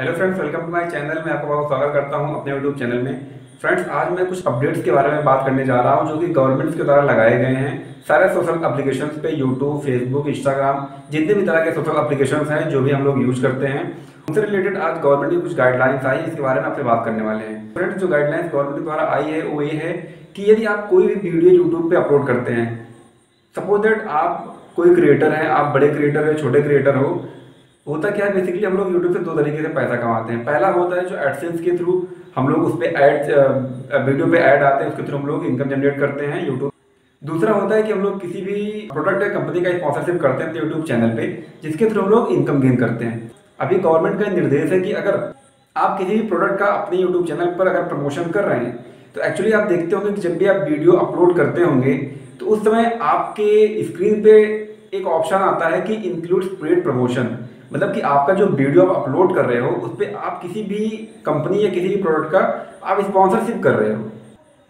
Hello friends welcome to my channel मैं आपका बहुत स्वागत करता हूँ अपने यूट्यूब चैनल में। फ्रेंड्स आज मैं कुछ अपडेट्स के बारे में बात करने जा रहा हूँ, जो कि गवर्नमेंट के द्वारा लगाए गए हैं। सारे सोशल एप्लीकेशंस पे यूट्यूब फेसबुक इंस्टाग्राम जितने भी तरह के सोशल एप्लीकेशंस हैं, जो भी हम लोग यूज़ करते हैं। उनसे रिलेटेड आज गवर्नमेंट की कुछ गाइडलाइंस आई, इसके बारे में आपसे बात करने वाले हैं। फ्रेंड्स जो गाइडलाइंस गवर्नमेंट द्वारा आई है, वो ये है कि यदि आप कोई भी वीडियो यूट्यूब पे अपलोड करते हैं सपोज़ दैट आप कोई क्रिएटर हैं, आप बड़े क्रिएटर है, छोटे क्रिएटर हो होता क्या है बेसिकली हम लोग यूट्यूब से दो तरीके से पैसा कमाते हैं। पहला होता है जो एडसेंस के थ्रू हम लोग उस पर एड वीडियो पे ऐड आते हैं, उसके थ्रू हम लोग इनकम जनरेट करते हैं यूट्यूब दूसरा होता है कि हम लोग किसी भी प्रोडक्ट या कंपनी का स्पॉन्सरशिप करते हैं यूट्यूब चैनल पे, जिसके थ्रू हम लोग इनकम गेन करते हैं। अभी गवर्नमेंट का निर्देश है कि अगर आप किसी भी प्रोडक्ट का अपने यूट्यूब चैनल पर अगर प्रमोशन कर रहे हैं तो एक्चुअली आप देखते होंगे कि जब भी आप वीडियो अपलोड करते होंगे तो उस समय आपके स्क्रीन पे एक ऑप्शन आता है कि इंक्लूड पेड प्रमोशन मतलब कि आपका जो वीडियो आप अपलोड कर रहे हो, उस पर आप किसी भी कंपनी या किसी भी प्रोडक्ट का आप स्पॉन्सरशिप कर रहे हो।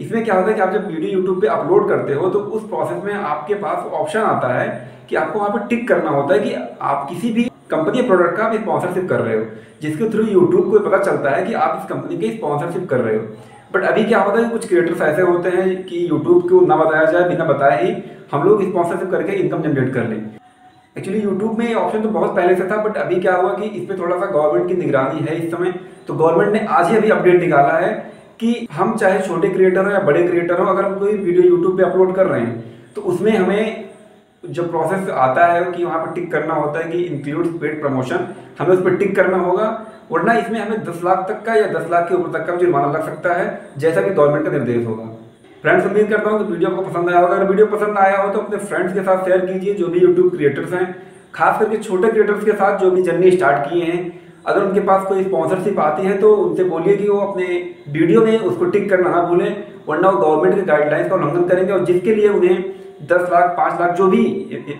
इसमें क्या होता है कि आप जब वीडियो यूट्यूब पे अपलोड करते हो तो उस प्रोसेस में आपके पास ऑप्शन आता है कि आपको वहाँ पर टिक करना होता है कि आप किसी भी कंपनी या प्रोडक्ट का आप स्पॉन्सरशिप कर रहे हो, जिसके थ्रू यूट्यूब को पता चलता है कि आप इस कंपनी के स्पॉन्सरशिप कर रहे हो। बट अभी क्या होता है कुछ क्रिएटर्स ऐसे होते हैं कि यूट्यूब को ना बताया जाए, बिना बताए ही हम लोग स्पॉन्सरशिप करके इनकम जनरेट कर लें। एक्चुअली यूट्यूब में ये ऑप्शन तो बहुत पहले से था बट अभी क्या हुआ कि इस पर थोड़ा सा गवर्नमेंट की निगरानी है इस समय। तो गवर्नमेंट ने आज ही अभी अपडेट निकाला है कि हम चाहे छोटे क्रिएटर हो या बड़े क्रिएटर हो, अगर हम कोई वीडियो यूट्यूब पे अपलोड कर रहे हैं तो उसमें हमें जो प्रोसेस आता है कि वहाँ पर टिक करना होता है कि इंक्लूड पेड प्रमोशन हमें उस पर टिक करना होगा, वरना इसमें हमें दस लाख तक का या दस लाख के ऊपर तक का जुर्माना लग सकता है, जैसा कि गवर्नमेंट का निर्देश होगा। फ्रेंड्स उम्मीद करता हूँ कि वीडियो आपको पसंद आया होगा। अगर वीडियो पसंद आया हो तो अपने फ्रेंड्स के साथ शेयर कीजिए, जो भी यूट्यूब क्रिएटर्स हैं। खास करके छोटे क्रिएटर्स के साथ जो भी जर्नी स्टार्ट किए हैं। अगर उनके पास कोई स्पॉन्सरशिप आती है तो उनसे बोलिए कि वो अपने वीडियो में उसको टिक करना ना भूलें। वरना वो गवर्नमेंट के गाइडलाइंस का उल्लंघन करेंगे और जिसके लिए उन्हें दस लाख, पाँच लाख जो भी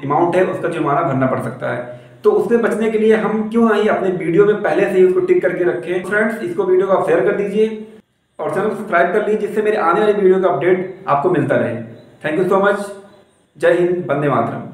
अमाउंट है, उसका जुर्माना भरना पड़ सकता है। तो उससे बचने के लिए हम क्यों ना ही अपने वीडियो में पहले से ही उसको टिक करके रखें। फ्रेंड्स इसको वीडियो को आप शेयर कर दीजिए। और चैनल सब्सक्राइब कर लीजिए, जिससे मेरे आने वाले वीडियो का अपडेट आपको मिलता रहे। थैंक यू सो मच जय हिंद बंदे मातरम।